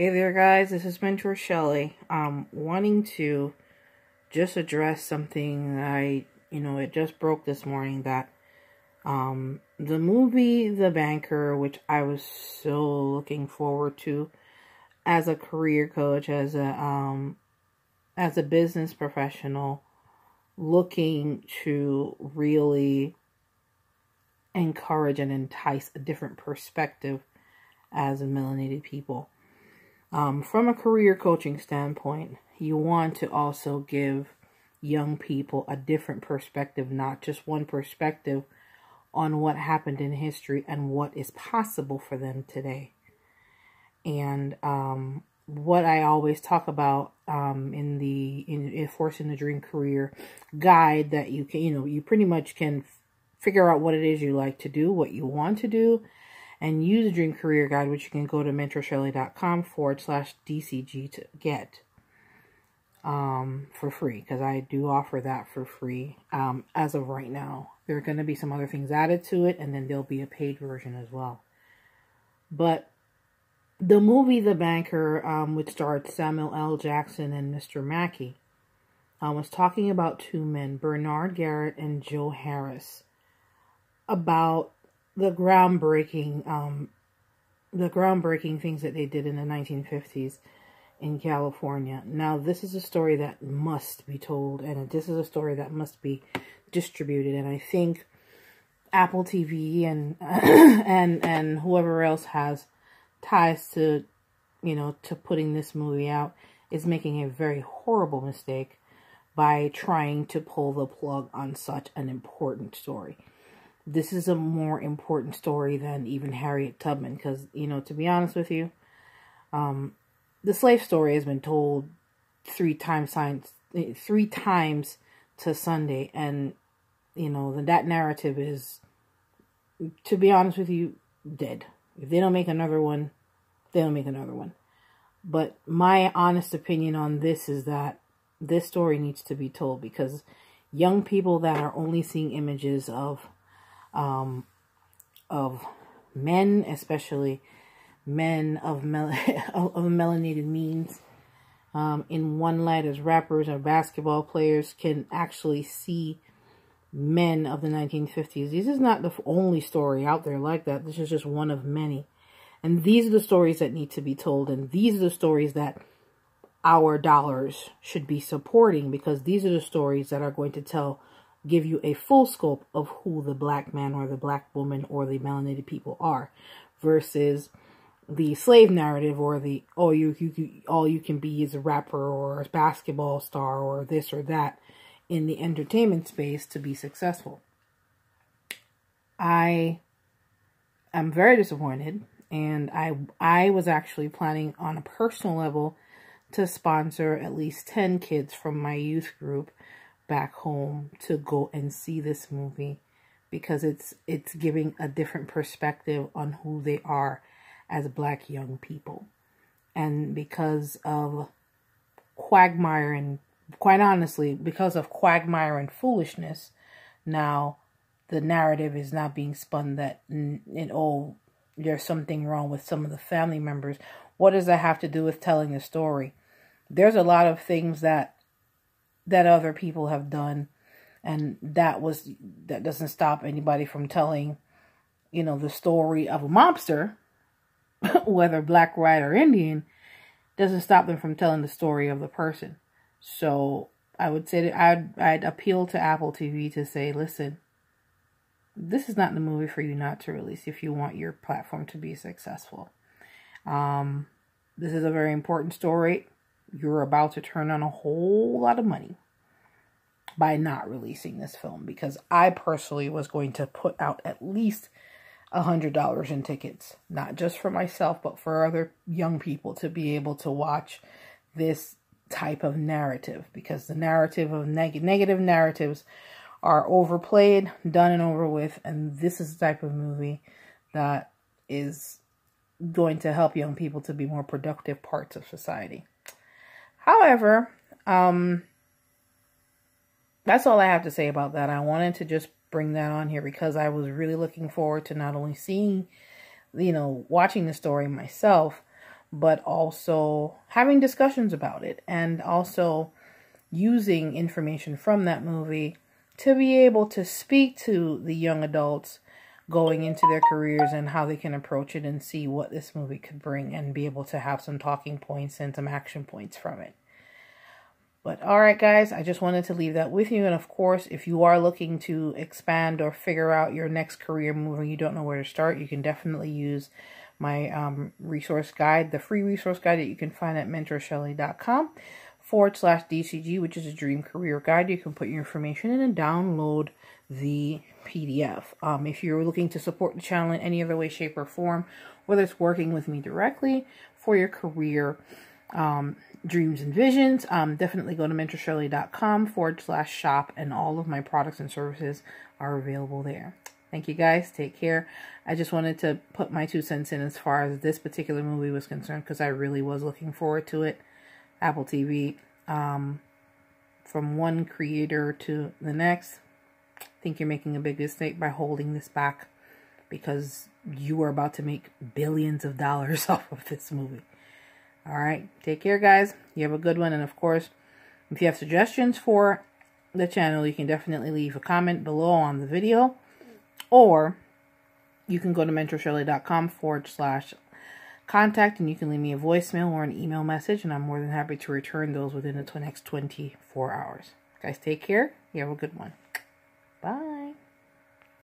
Hey there, guys. This is Mentor Shelly. Um, wanting to just address something I, you know, it just broke this morning that um, the movie The Banker, which I was so looking forward to as a career coach, as a um, as a business professional, looking to really encourage and entice a different perspective as a melanated people um, from a career coaching standpoint, you want to also give young people a different perspective, not just one perspective on what happened in history and what is possible for them today. And um, what I always talk about um, in the in, in Forcing the Dream Career guide that you can, you know, you pretty much can figure out what it is you like to do, what you want to do, and use the Dream Career Guide, which you can go to mentorshelly.com forward slash DCG to get um, for free, because I do offer that for free um, as of right now. There are going to be some other things added to it, and then there'll be a paid version as well. But the movie The Banker, um, which starred Samuel L. Jackson and Mr. Mackie, um, was talking about two men, Bernard Garrett and Joe Harris, about the groundbreaking um the groundbreaking things that they did in the 1950s in California. Now, this is a story that must be told, and this is a story that must be distributed. And I think Apple TV and and and whoever else has ties to, you know, to putting this movie out is making a very horrible mistake by trying to pull the plug on such an important story this is a more important story than even Harriet Tubman because, you know, to be honest with you, um, the slave story has been told three times three times to Sunday and you know that narrative is to be honest with you dead. If they don't make another one, they don't make another one. But my honest opinion on this is that this story needs to be told because young people that are only seeing images of um, of men, especially men of, mel- of melanated means, um, in one light as rappers or basketball players can actually see men of the 1950s. This is not the only story out there like that. This is just one of many. And these are the stories that need to be told. And these are the stories that our dollars should be supporting because these are the stories that are going to tell give you a full scope of who the black man or the black woman or the melanated people are versus the slave narrative or the oh you you all you can be is a rapper or a basketball star or this or that in the entertainment space to be successful. I am very disappointed and I I was actually planning on a personal level to sponsor at least 10 kids from my youth group back home to go and see this movie because it's it's giving a different perspective on who they are as black young people. And because of quagmire and quite honestly, because of quagmire and foolishness, now the narrative is not being spun that in oh there's something wrong with some of the family members. What does that have to do with telling the story? There's a lot of things that that other people have done. And that was that doesn't stop anybody from telling you know the story of a mobster whether black white or indian doesn't stop them from telling the story of the person. So i would say that i'd i'd appeal to apple tv to say listen this is not the movie for you not to release if you want your platform to be successful. Um this is a very important story you're about to turn on a whole lot of money by not releasing this film because I personally was going to put out at least a hundred dollars in tickets, not just for myself, but for other young people to be able to watch this type of narrative because the narrative of neg- negative narratives are overplayed, done and over with, and this is the type of movie that is going to help young people to be more productive parts of society. However, um, that's all I have to say about that. I wanted to just bring that on here because I was really looking forward to not only seeing, you know, watching the story myself, but also having discussions about it and also using information from that movie to be able to speak to the young adults going into their careers and how they can approach it and see what this movie could bring and be able to have some talking points and some action points from it. But all right, guys, I just wanted to leave that with you. And of course, if you are looking to expand or figure out your next career move and you don't know where to start, you can definitely use my um, resource guide, the free resource guide that you can find at mentorshelly.com forward slash DCG, which is a dream career guide. You can put your information in and download the PDF. Um, if you're looking to support the channel in any other way, shape, or form, whether it's working with me directly for your career, um, dreams and visions, um, definitely go to mentorshelly.com forward slash shop and all of my products and services are available there. Thank you guys. Take care. I just wanted to put my two cents in as far as this particular movie was concerned because I really was looking forward to it. Apple TV. Um, from one creator to the next, I think you're making a big mistake by holding this back because you are about to make billions of dollars off of this movie. All right. Take care, guys. You have a good one. And of course, if you have suggestions for the channel, you can definitely leave a comment below on the video. Or you can go to mentorshelly.com forward slash contact and you can leave me a voicemail or an email message. And I'm more than happy to return those within the next 24 hours. Guys, take care. You have a good one.